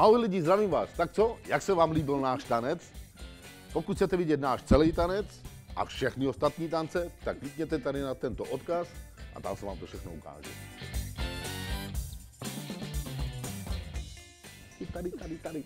Ahoj lidi, zdravím vás. Tak co, jak se vám líbil náš tanec? Pokud chcete vidět náš celý tanec a všechny ostatní tance, tak klikněte tady na tento odkaz a tam se vám to všechno ukáže. I tady, tady, tady.